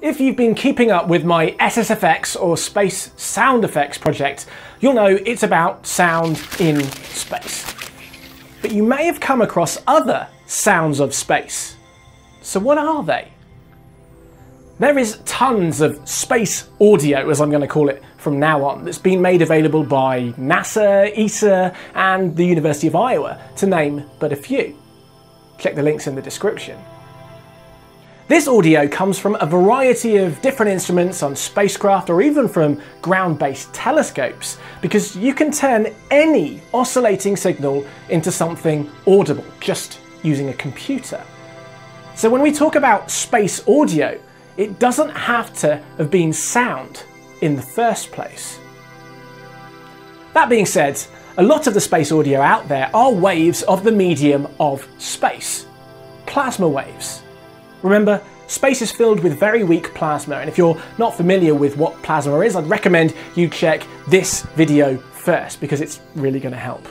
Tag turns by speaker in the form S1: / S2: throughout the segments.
S1: If you've been keeping up with my SSFX or Space Sound Effects project, you'll know it's about sound in space. But you may have come across other sounds of space. So what are they? There is tons of space audio, as I'm going to call it from now on, that's been made available by NASA, ESA, and the University of Iowa, to name but a few. Check the links in the description. This audio comes from a variety of different instruments on spacecraft or even from ground-based telescopes because you can turn any oscillating signal into something audible just using a computer. So when we talk about space audio, it doesn't have to have been sound in the first place. That being said, a lot of the space audio out there are waves of the medium of space, plasma waves. Remember, space is filled with very weak plasma, and if you're not familiar with what plasma is, I'd recommend you check this video first because it's really going to help.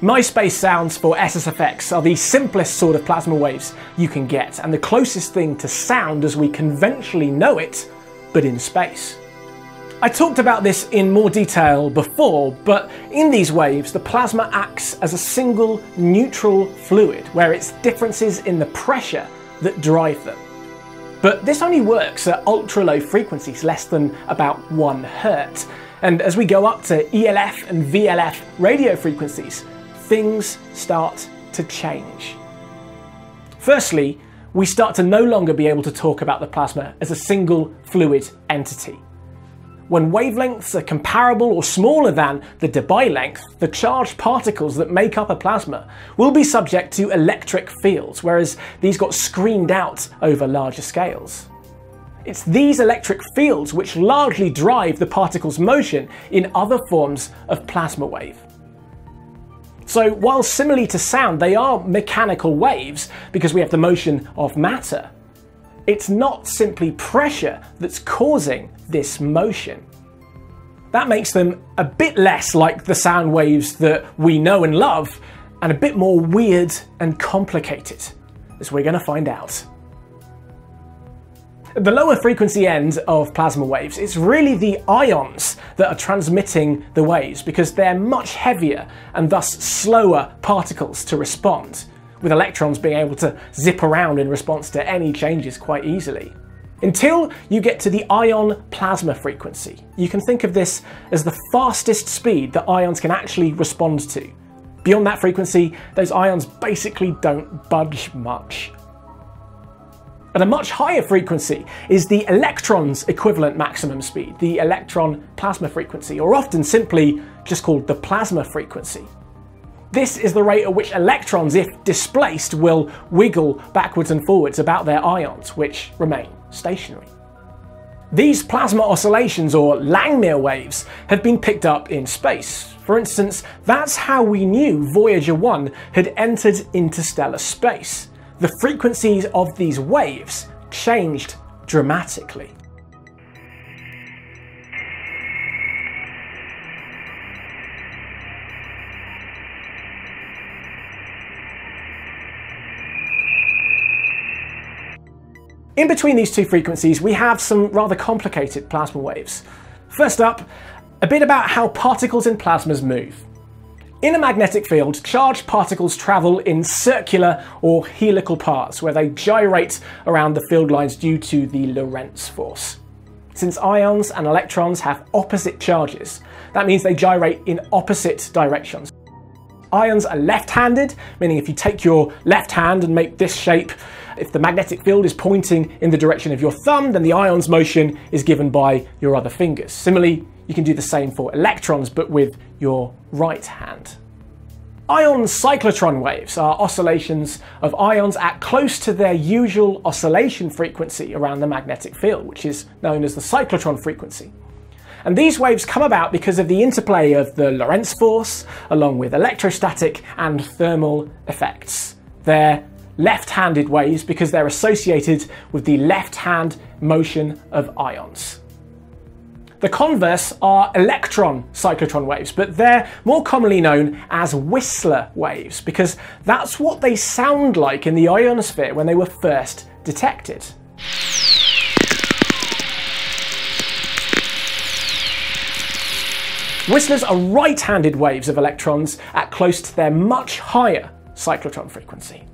S1: My space sounds for SSFX are the simplest sort of plasma waves you can get, and the closest thing to sound as we conventionally know it, but in space. I talked about this in more detail before, but in these waves, the plasma acts as a single neutral fluid, where it's differences in the pressure that drive them. But this only works at ultra low frequencies, less than about 1 Hz. And as we go up to ELF and VLF radio frequencies, things start to change. Firstly, we start to no longer be able to talk about the plasma as a single fluid entity. When wavelengths are comparable or smaller than the Debye length, the charged particles that make up a plasma will be subject to electric fields, whereas these got screened out over larger scales. It's these electric fields which largely drive the particle's motion in other forms of plasma wave. So while similarly to sound, they are mechanical waves because we have the motion of matter, it's not simply pressure that's causing this motion. That makes them a bit less like the sound waves that we know and love, and a bit more weird and complicated, as we're going to find out. At the lower frequency end of plasma waves, it's really the ions that are transmitting the waves because they're much heavier and thus slower particles to respond with electrons being able to zip around in response to any changes quite easily. Until you get to the ion plasma frequency, you can think of this as the fastest speed that ions can actually respond to. Beyond that frequency, those ions basically don't budge much. At a much higher frequency is the electron's equivalent maximum speed, the electron plasma frequency, or often simply just called the plasma frequency. This is the rate at which electrons, if displaced, will wiggle backwards and forwards about their ions, which remain stationary. These plasma oscillations, or Langmuir waves, have been picked up in space. For instance, that's how we knew Voyager 1 had entered interstellar space. The frequencies of these waves changed dramatically. In between these two frequencies, we have some rather complicated plasma waves. First up, a bit about how particles in plasmas move. In a magnetic field, charged particles travel in circular or helical paths where they gyrate around the field lines due to the Lorentz force. Since ions and electrons have opposite charges, that means they gyrate in opposite directions. Ions are left-handed, meaning if you take your left hand and make this shape, if the magnetic field is pointing in the direction of your thumb, then the ion's motion is given by your other fingers. Similarly, you can do the same for electrons, but with your right hand. Ion cyclotron waves are oscillations of ions at close to their usual oscillation frequency around the magnetic field, which is known as the cyclotron frequency. And these waves come about because of the interplay of the Lorentz force, along with electrostatic and thermal effects. They're left-handed waves because they're associated with the left-hand motion of ions. The converse are electron cyclotron waves, but they're more commonly known as Whistler waves because that's what they sound like in the ionosphere when they were first detected. Whistlers are right-handed waves of electrons at close to their much higher cyclotron frequency.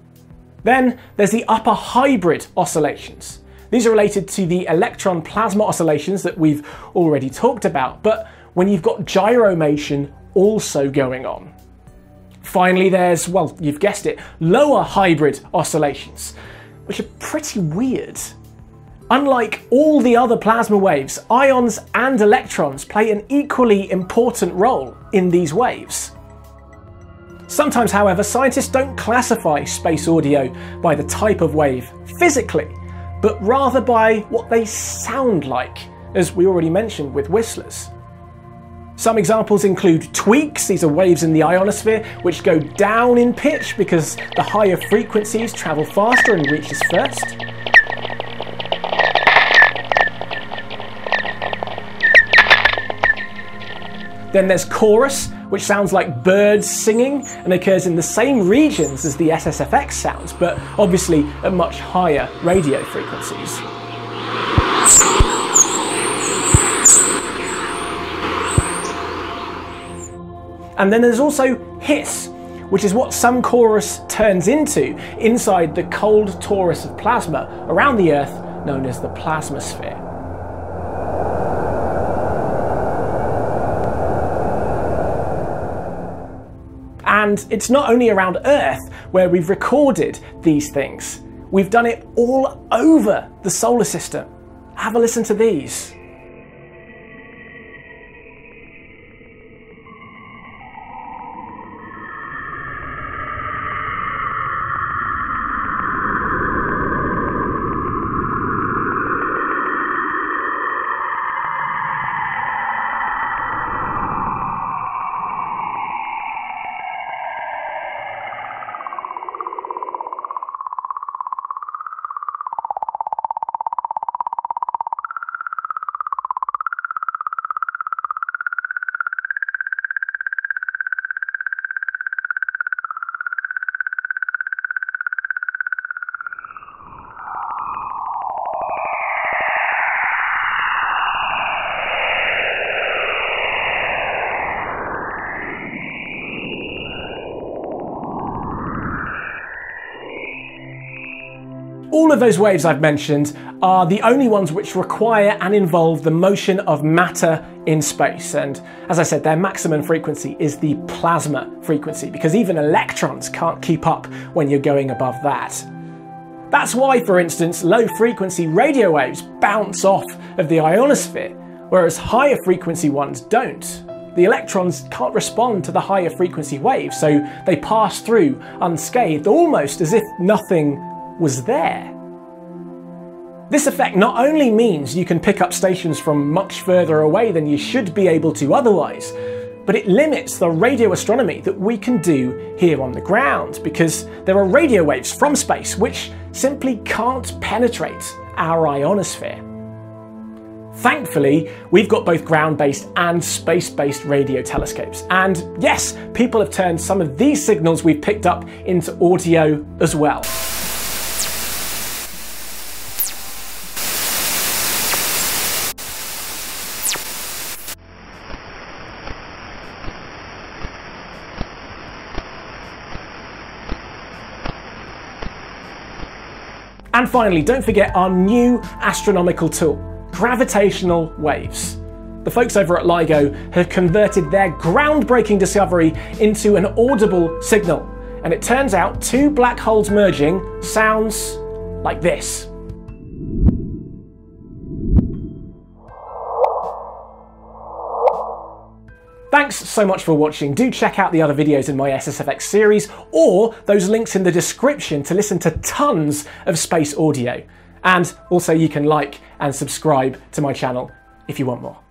S1: Then there's the upper hybrid oscillations. These are related to the electron plasma oscillations that we've already talked about, but when you've got gyromotion also going on. Finally, there's, well, you've guessed it, lower hybrid oscillations, which are pretty weird. Unlike all the other plasma waves, ions and electrons play an equally important role in these waves. Sometimes, however, scientists don't classify space audio by the type of wave physically, but rather by what they sound like, as we already mentioned with whistlers. Some examples include tweaks, these are waves in the ionosphere which go down in pitch because the higher frequencies travel faster and reach us first. Then there's chorus, which sounds like birds singing and occurs in the same regions as the SSFX sounds, but obviously at much higher radio frequencies. And then there's also hiss, which is what some chorus turns into inside the cold torus of plasma around the Earth known as the plasmasphere. And it's not only around Earth where we've recorded these things, we've done it all over the solar system. Have a listen to these. Of those waves I've mentioned are the only ones which require and involve the motion of matter in space. And as I said, their maximum frequency is the plasma frequency, because even electrons can't keep up when you're going above that. That's why, for instance, low frequency radio waves bounce off of the ionosphere, whereas higher frequency ones don't. The electrons can't respond to the higher frequency waves, so they pass through unscathed, almost as if nothing was there. This effect not only means you can pick up stations from much further away than you should be able to otherwise, but it limits the radio astronomy that we can do here on the ground because there are radio waves from space which simply can't penetrate our ionosphere. Thankfully, we've got both ground-based and space-based radio telescopes. And yes, people have turned some of these signals we've picked up into audio as well. And finally, don't forget our new astronomical tool, gravitational waves. The folks over at LIGO have converted their groundbreaking discovery into an audible signal. And it turns out two black holes merging sounds like this. Thanks so much for watching. Do check out the other videos in my SSFX series or those links in the description to listen to tons of space audio. And also you can like and subscribe to my channel if you want more.